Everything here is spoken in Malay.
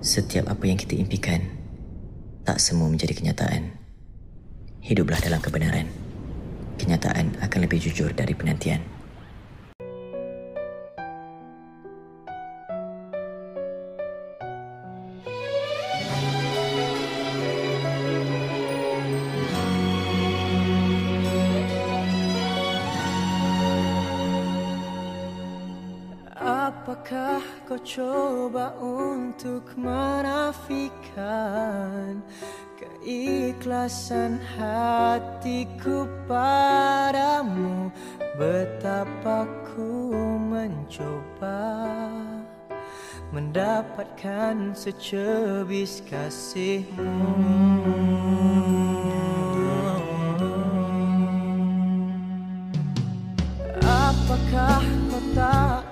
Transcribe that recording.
Setiap apa yang kita impikan Tak semua menjadi kenyataan. Hiduplah dalam kebenaran. Kenyataan akan lebih jujur dari penantian Apakah kau coba untuk menafikan keikhlasan hatiku padamu? Betapa ku mencoba mendapatkan secebis kasihmu. Apakah kau tak